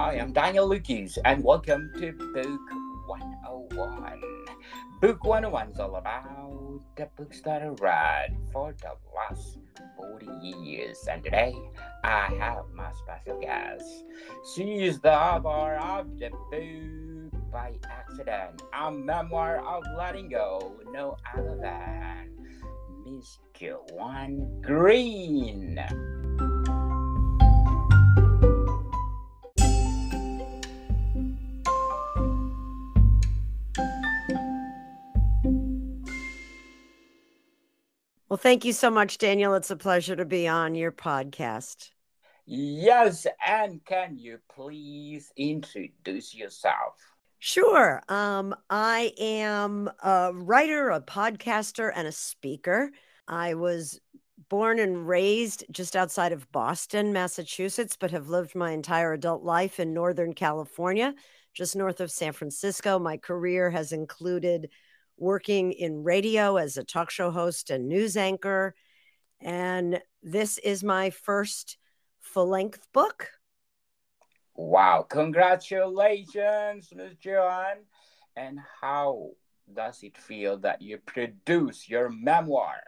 I am Daniel Lucas, and welcome to Book 101. Book 101 is all about the books that I read for the last 40 years. And today, I have my special guest. She is the author of the book by accident, a memoir of letting go, no other than Miss Joanne Greene. Thank you so much, Daniel. It's a pleasure to be on your podcast. Yes, and can you please introduce yourself? Sure. Um, I am a writer, a podcaster, and a speaker. I was born and raised just outside of Boston, Massachusetts, but have lived my entire adult life in Northern California, just north of San Francisco. My career has included working in radio as a talk show host and news anchor. And this is my first full length book. Wow, congratulations, Ms. Joanne. And how does it feel that you produce your memoir?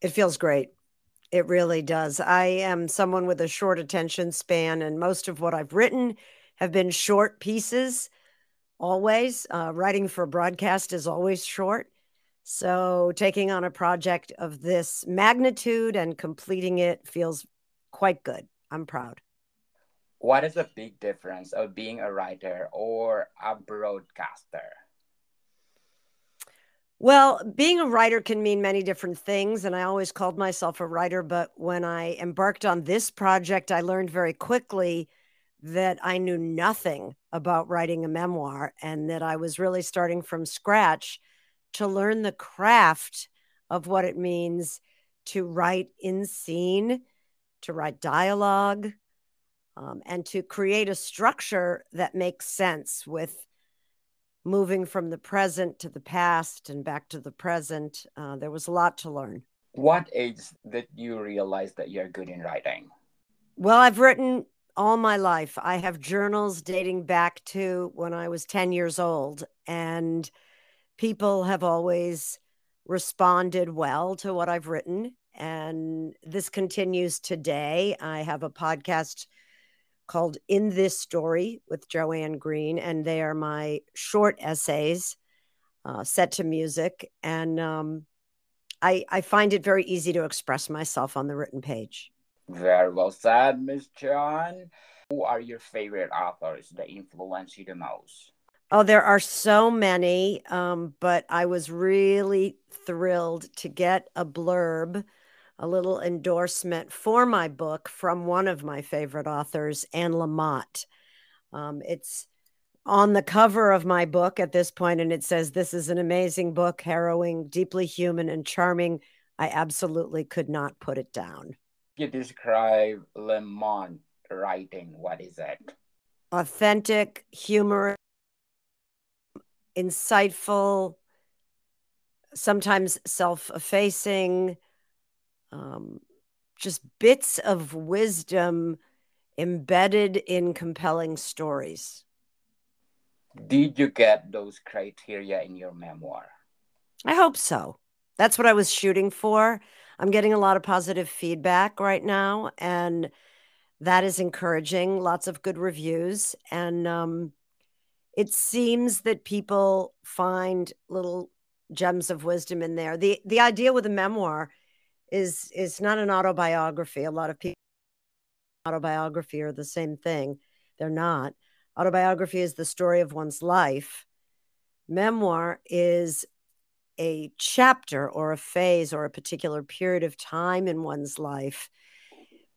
It feels great. It really does. I am someone with a short attention span, and most of what I've written have been short pieces always. Uh, writing for broadcast is always short. So taking on a project of this magnitude and completing it feels quite good. I'm proud. What is the big difference of being a writer or a broadcaster? Well, being a writer can mean many different things. And I always called myself a writer. But when I embarked on this project, I learned very quickly that I knew nothing about writing a memoir and that I was really starting from scratch to learn the craft of what it means to write in scene, to write dialogue, um, and to create a structure that makes sense with moving from the present to the past and back to the present. Uh, there was a lot to learn. What age did you realize that you're good in writing? Well, I've written all my life. I have journals dating back to when I was 10 years old, and people have always responded well to what I've written. And this continues today. I have a podcast called In This Story with Joanne Greene, and they are my short essays uh, set to music. And um, I, I find it very easy to express myself on the written page. Very well said, Miss John. Who are your favorite authors that influence you the most? Oh, there are so many, um, but I was really thrilled to get a blurb, a little endorsement for my book from one of my favorite authors, Anne Lamott. Um, it's on the cover of my book at this point, and it says, This is an amazing book, harrowing, deeply human, and charming. I absolutely could not put it down you describe Lamott writing, what is it? Authentic, humorous, insightful, sometimes self effacing, um, just bits of wisdom embedded in compelling stories. Did you get those criteria in your memoir? I hope so. That's what I was shooting for. I'm getting a lot of positive feedback right now, and that is encouraging. Lots of good reviews, and um, it seems that people find little gems of wisdom in there. the The idea with a memoir is is not an autobiography. A lot of people autobiography are the same thing. They're not. Autobiography is the story of one's life. Memoir is a chapter or a phase or a particular period of time in one's life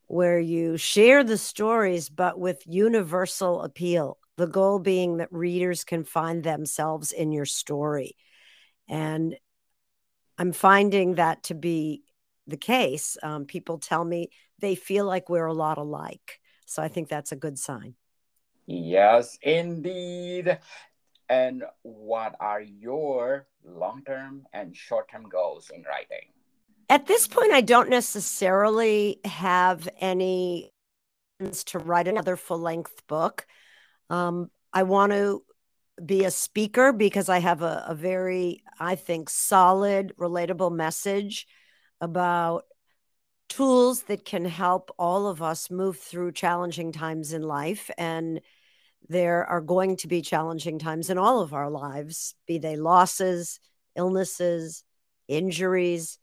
where you share the stories, but with universal appeal. The goal being that readers can find themselves in your story. And I'm finding that to be the case. Um, people tell me they feel like we're a lot alike. So I think that's a good sign. Yes, indeed. And what are your long term and short term goals in writing? At this point, I don't necessarily have any plans to write another full length book. Um, I want to be a speaker because I have a, a very, I think, solid, relatable message about tools that can help all of us move through challenging times in life. And there are going to be challenging times in all of our lives, be they losses, illnesses, injuries,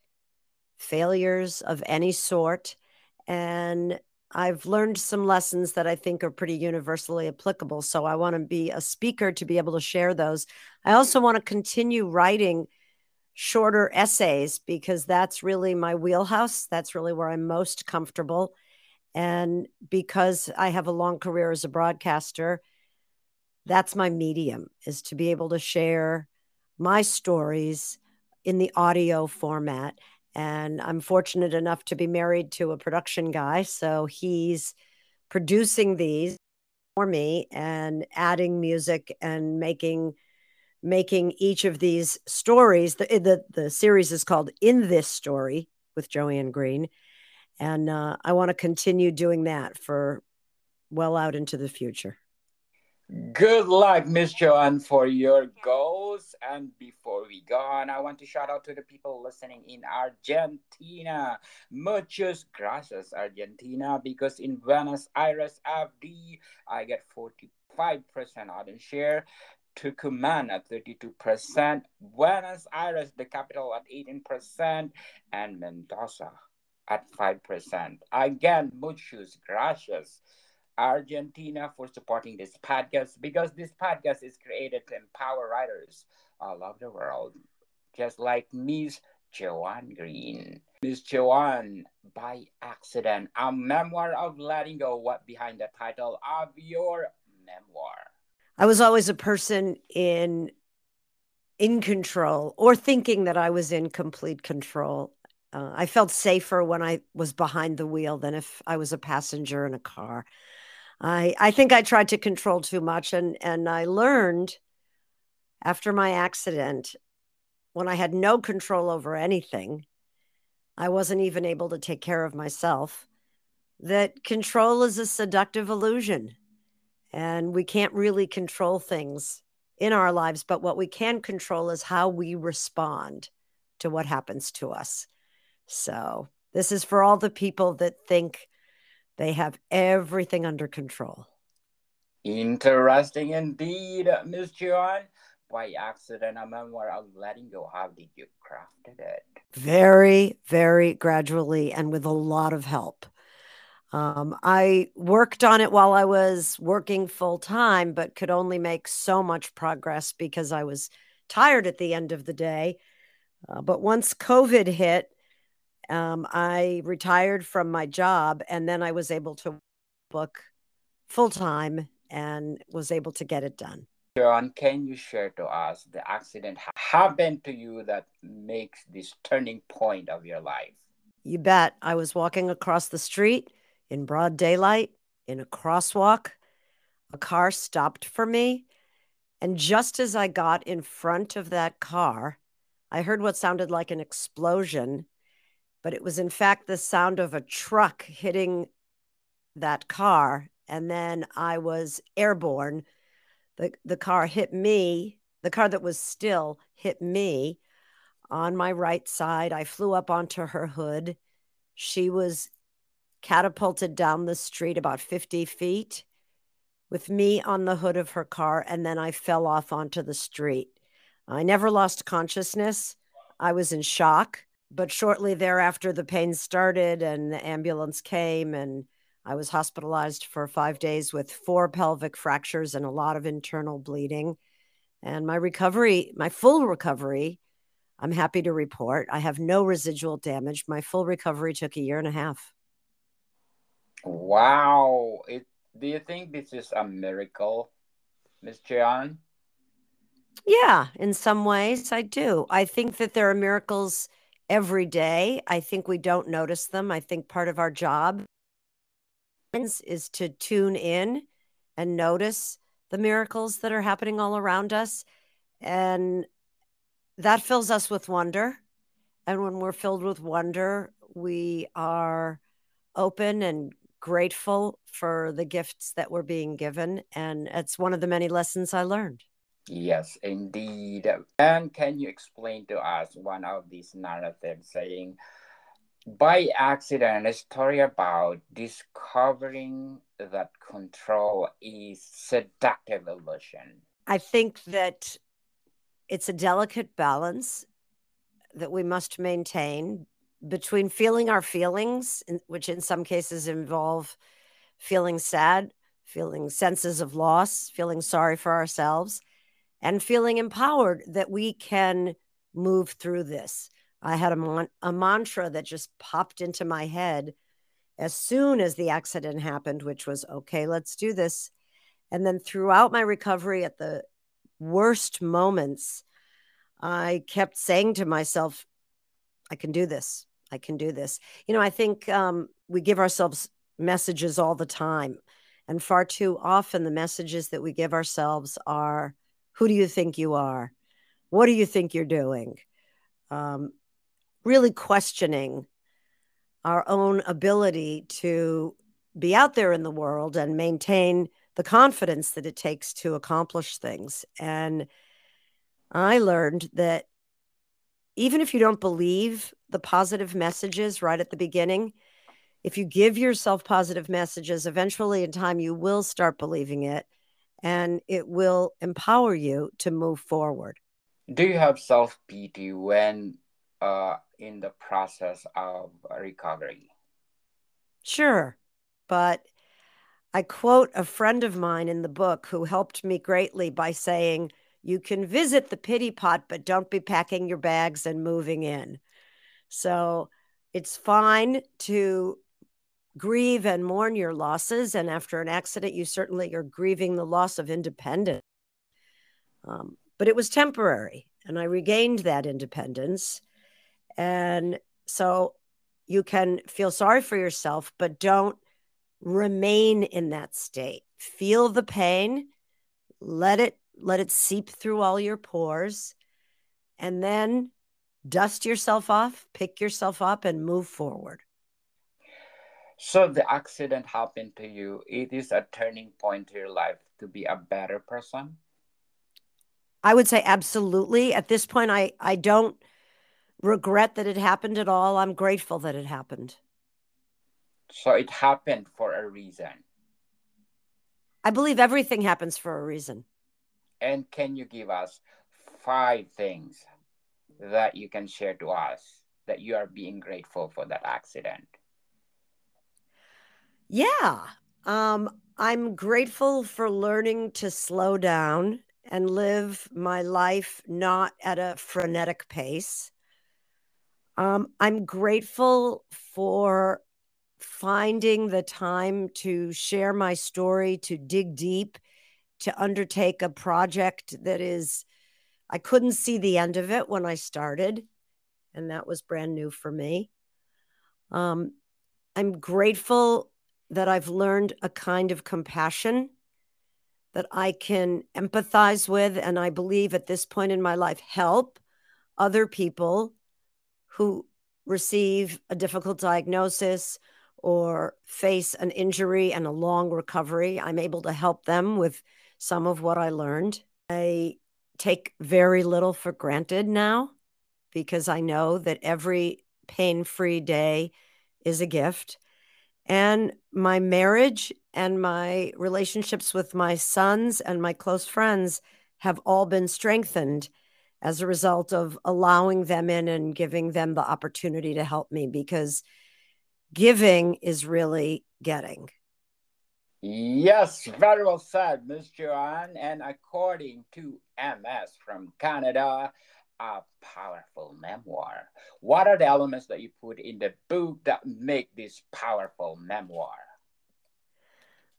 failures of any sort. And I've learned some lessons that I think are pretty universally applicable. So I want to be a speaker to be able to share those. I also want to continue writing shorter essays because that's really my wheelhouse. That's really where I'm most comfortable. And because I have a long career as a broadcaster, that's my medium is to be able to share my stories in the audio format. And I'm fortunate enough to be married to a production guy. So he's producing these for me and adding music and making making each of these stories. The the, the series is called in this story with joanne greene. And uh, i want to continue doing that for well out into the future Good luck, Miss Joanne, for your goals. And before we go on, I want to shout out to the people listening in Argentina. Muchas gracias, Argentina, because in Buenos Aires, FD, I get 45% audience share. Tucumán at 32%, Buenos Aires, the capital, at 18%, and Mendoza at 5%. Again, muchas gracias Argentina for supporting this podcast because this podcast is created to empower writers all over the world, just like Miss Joanne Greene. Miss Joanne, by accident, a memoir of letting go. What behind the title of your memoir? I was always a person in in control or thinking that I was in complete control. Uh, I felt safer when I was behind the wheel than if I was a passenger in a car. I I think I tried to control too much and and I learned after my accident when I had no control over anything, I wasn't even able to take care of myself, that control is a seductive illusion. And we can't really control things in our lives, but what we can control is how we respond to what happens to us. So, this is for all the people that think they have everything under control. Interesting indeed, Miss Joanne. By accident, a memoir of letting go. How did you craft it? Very, very gradually and with a lot of help. Um, I worked on it while I was working full time, but could only make so much progress because I was tired at the end of the day. Uh, but once COVID hit, um, I retired from my job and then I was able to book full time and was able to get it done. John, can you share to us the accident happened to you that makes this turning point of your life? You bet. I was walking across the street in broad daylight in a crosswalk. A car stopped for me. And just as I got in front of that car, I heard what sounded like an explosion but it was in fact the sound of a truck hitting that car and then i was airborne. The the car hit me the car that was still hit me on my right side. I flew up onto her hood. She was catapulted down the street about 50 feet with me on the hood of her car and then i fell off onto the street. I never lost consciousness. I was in shock but shortly thereafter, the pain started and the ambulance came, and I was hospitalized for five days with four pelvic fractures and a lot of internal bleeding. And my recovery, my full recovery, I'm happy to report, I have no residual damage. My full recovery took a year and a half. Wow. It, do you think this is a miracle, Miss Joanne? Yeah, in some ways, I do. I think that there are miracles every day. I think we don't notice them. I think part of our job is to tune in and notice the miracles that are happening all around us. And that fills us with wonder. And when we're filled with wonder, we are open and grateful for the gifts that we're being given. And it's one of the many lessons I learned. Yes, indeed. And can you explain to us one of these narratives saying, by accident, a story about discovering that control is seductive illusion? I think that it's a delicate balance that we must maintain between feeling our feelings, which in some cases involve feeling sad, feeling senses of loss, feeling sorry for ourselves, and feeling empowered that we can move through this. I had a, mon- a mantra that just popped into my head as soon as the accident happened, which was, okay, let's do this. And then throughout my recovery, at the worst moments, I kept saying to myself, I can do this. I can do this. You know, I think um, we give ourselves messages all the time. And far too often, the messages that we give ourselves are Who do you think you are? What do you think you're doing? Um, really questioning our own ability to be out there in the world and maintain the confidence that it takes to accomplish things. And I learned that even if you don't believe the positive messages right at the beginning, if you give yourself positive messages, eventually in time you will start believing it and it will empower you to move forward. Do you have self pity when uh, in the process of recovery? Sure. But I quote a friend of mine in the book who helped me greatly by saying, You can visit the pity pot, but don't be packing your bags and moving in. So it's fine to grieve and mourn your losses. And after an accident, you certainly are grieving the loss of independence. Um, but it was temporary, and I regained that independence. And so you can feel sorry for yourself, but don't remain in that state. Feel the pain, let it let it seep through all your pores, and then dust yourself off, pick yourself up, and move forward. So the accident happened to you. It is a turning point in your life to be a better person. I would say absolutely. At this point, I I don't regret that it happened at all. I'm grateful that it happened. So it happened for a reason. I believe everything happens for a reason. And can you give us five things that you can share to us that you are being grateful for that accident? Yeah. Um, I'm grateful for learning to slow down and live my life not at a frenetic pace. Um, I'm grateful for finding the time to share my story, to dig deep, to undertake a project that is, I couldn't see the end of it when I started, and that was brand new for me. Um, I'm grateful that I've learned a kind of compassion that I can empathize with, and I believe at this point in my life, help other people who receive a difficult diagnosis or face an injury and a long recovery. I'm able to help them with some of what I learned. I take very little for granted now because I know that every pain free day is a gift. And my marriage and my relationships with my sons and my close friends have all been strengthened as a result of allowing them in and giving them the opportunity to help me because giving is really getting. Yes, very well said, Ms. Joanne. And according to MS from Canada, a powerful memoir. What are the elements that you put in the book that make this powerful memoir?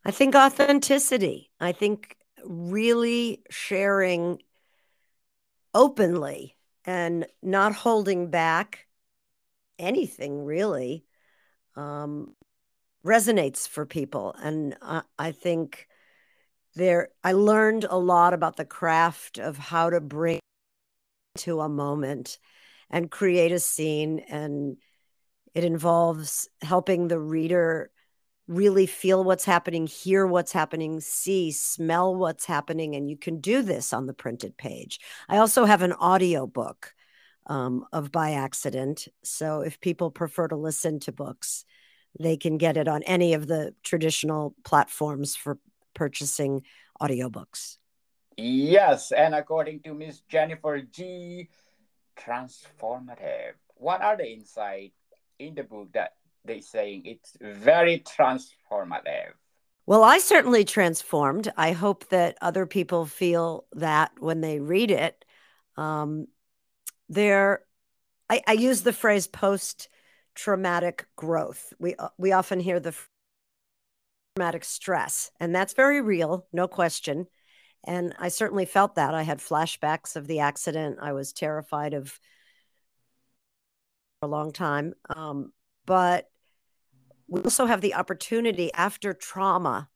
I think authenticity. I think really sharing openly and not holding back anything really um, resonates for people. And I, I think there, I learned a lot about the craft of how to bring to a moment and create a scene. And it involves helping the reader really feel what's happening, hear what's happening, see, smell what's happening. And you can do this on the printed page. I also have an audio book um, of By Accident. So if people prefer to listen to books, they can get it on any of the traditional platforms for purchasing audiobooks. Yes, and according to Miss Jennifer G, transformative. What are the insights in the book that they saying it's very transformative? Well, I certainly transformed. I hope that other people feel that when they read it. Um, there, I, I use the phrase post traumatic growth. We uh, we often hear the traumatic stress, and that's very real, no question. And I certainly felt that. I had flashbacks of the accident. I was terrified of for a long time. Um, but we also have the opportunity after trauma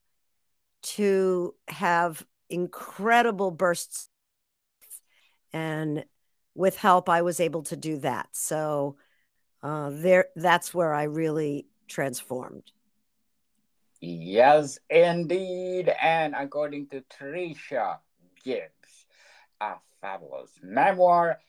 to have incredible bursts. And with help, I was able to do that. So uh, there, that's where I really transformed. Yes, indeed. And according to Tricia Gibbs, a fabulous memoir,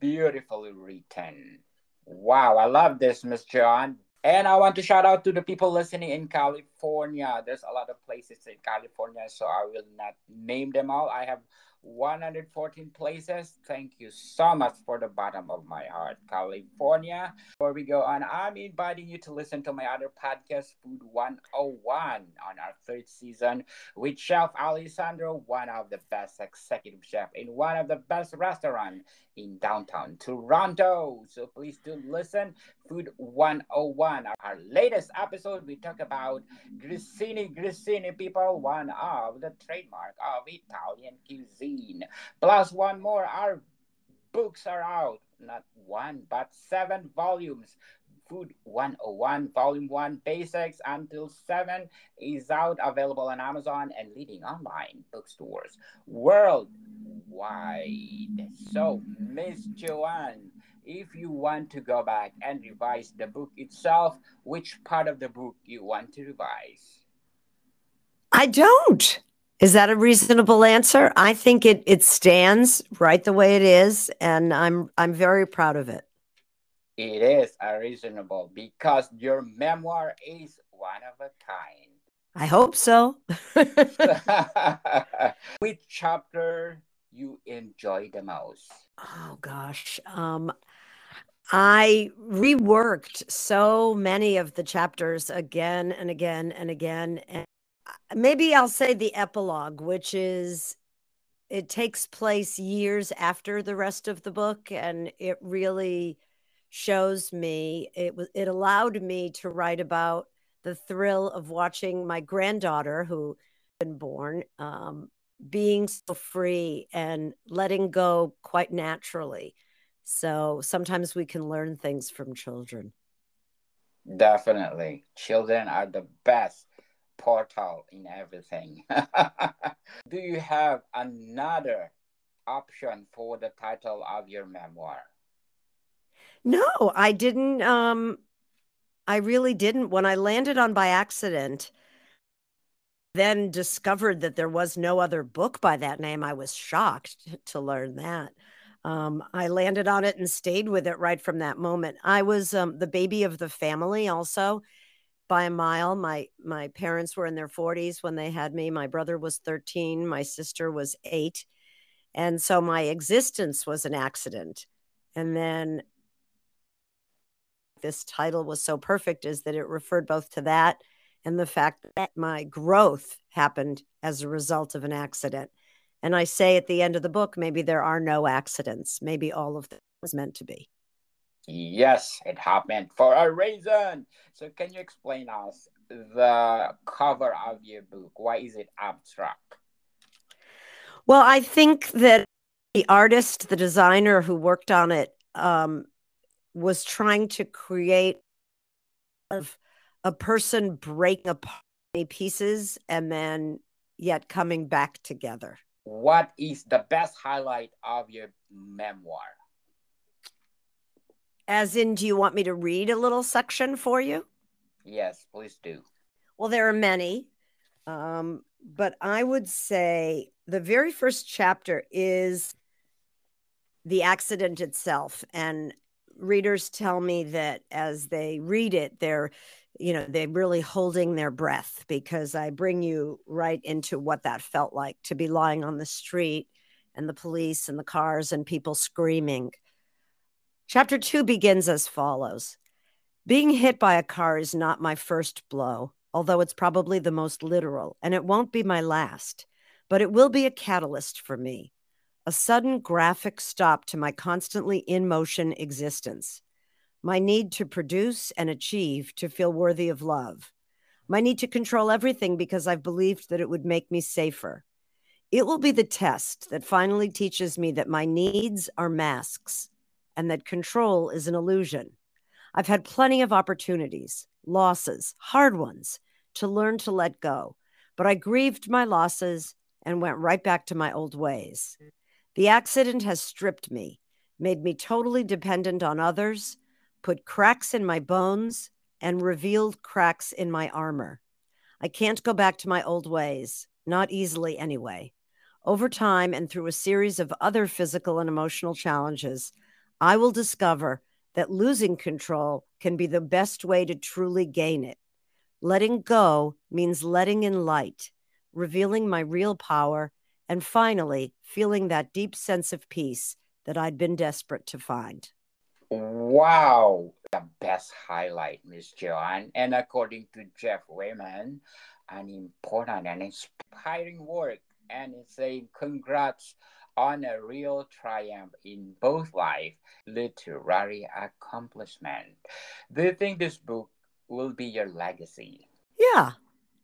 beautifully written. Wow, I love this, Miss John. And I want to shout out to the people listening in California. There's a lot of places in California, so I will not name them all. I have 114 places. Thank you so much for the bottom of my heart, California. Before we go on, I'm inviting you to listen to my other podcast, Food 101, on our third season with Chef Alessandro, one of the best executive chef in one of the best restaurants in downtown Toronto. So please do listen. Food 101. Our latest episode, we talk about Grissini. Grissini, people, one of the trademark of Italian cuisine. Plus one more, our books are out. Not one, but seven volumes. Food 101, Volume 1, Basics until 7 is out, available on Amazon and leading online bookstores worldwide. So, Miss Joanne, if you want to go back and revise the book itself, which part of the book you want to revise? I don't. Is that a reasonable answer? I think it it stands right the way it is, and I'm I'm very proud of it. It is a reasonable because your memoir is one of a kind. I hope so. Which chapter you enjoy the most? Oh gosh. Um I reworked so many of the chapters again and again and again and maybe I'll say the epilogue which is it takes place years after the rest of the book and it really shows me it was it allowed me to write about the thrill of watching my granddaughter who been born um, being so free and letting go quite naturally so sometimes we can learn things from children definitely children are the best portal in everything do you have another option for the title of your memoir no, I didn't. Um, I really didn't. When I landed on by accident, then discovered that there was no other book by that name. I was shocked to learn that. Um, I landed on it and stayed with it right from that moment. I was um, the baby of the family, also by a mile. My my parents were in their 40s when they had me. My brother was 13. My sister was eight, and so my existence was an accident. And then this title was so perfect is that it referred both to that and the fact that my growth happened as a result of an accident. And I say at the end of the book, maybe there are no accidents. Maybe all of them was meant to be. Yes, it happened for a reason. So, can you explain us the cover of your book? Why is it abstract? Well, I think that the artist, the designer who worked on it, um, was trying to create of a person breaking apart pieces and then yet coming back together. What is the best highlight of your memoir? As in, do you want me to read a little section for you? Yes, please do. Well, there are many. Um, but I would say the very first chapter is the accident itself. And readers tell me that as they read it, they're, you know, they're really holding their breath because I bring you right into what that felt like to be lying on the street and the police and the cars and people screaming. Chapter two begins as follows Being hit by a car is not my first blow although it's probably the most literal, and it won't be my last, but it will be a catalyst for me. A sudden graphic stop to my constantly in motion existence. My need to produce and achieve to feel worthy of love. My need to control everything because I've believed that it would make me safer. It will be the test that finally teaches me that my needs are masks and that control is an illusion. I've had plenty of opportunities, losses, hard ones, to learn to let go. But I grieved my losses and went right back to my old ways. The accident has stripped me, made me totally dependent on others, put cracks in my bones, and revealed cracks in my armor. I can't go back to my old ways, not easily anyway. Over time and through a series of other physical and emotional challenges, I will discover that losing control can be the best way to truly gain it. Letting go means letting in light, revealing my real power, and finally feeling that deep sense of peace that I'd been desperate to find. Wow, the best highlight, Miss Joanne. And according to Jeff Wayman, an important and inspiring work. And it's saying congrats on a real triumph in both life, literary accomplishment. Do you think this book will be your legacy? Yeah.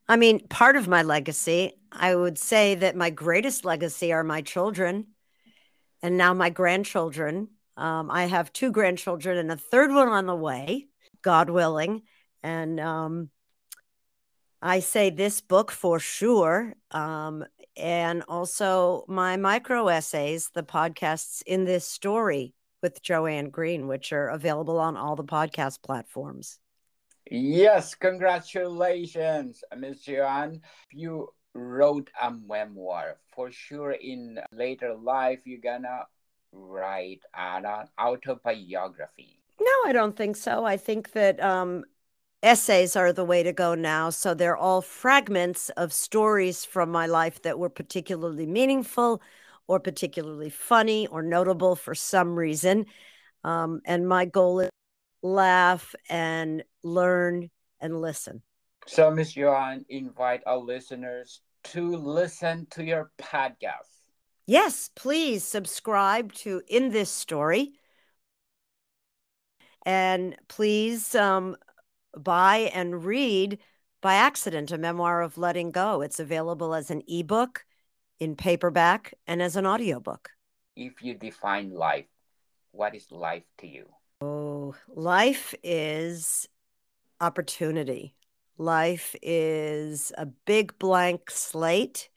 I mean, part of my legacy, I would say that my greatest legacy are my children and now my grandchildren. Um, I have two grandchildren and a third one on the way, God willing. And um, I say this book for sure. Um, and also my micro essays, the podcasts in this story with Joanne Greene, which are available on all the podcast platforms. Yes, congratulations, Ms. Joanne. You wrote a memoir. For sure, in later life, you're gonna write an autobiography. No, I don't think so. I think that um, essays are the way to go now. So they're all fragments of stories from my life that were particularly meaningful or particularly funny or notable for some reason. Um, and my goal is laugh and learn and listen. So, Ms. Joanne, invite our listeners to listen to your podcast. Yes, please subscribe to In This Story. And please um, buy and read By Accident, a memoir of letting go. It's available as an ebook, in paperback, and as an audiobook. If you define life, what is life to you? Oh, life is opportunity. Life is a big blank slate.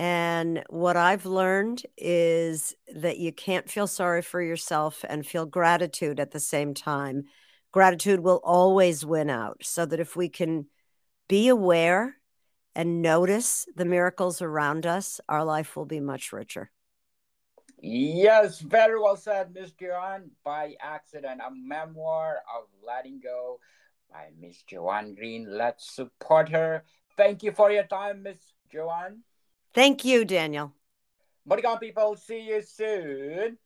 And what I've learned is that you can't feel sorry for yourself and feel gratitude at the same time. Gratitude will always win out. So that if we can be aware and notice the miracles around us, our life will be much richer. Yes, very well said, Miss Joanne. By accident, a memoir of letting go by Miss Joanne Greene. Let's support her. Thank you for your time, Miss Joanne. Thank you, Daniel. Morning, people. See you soon.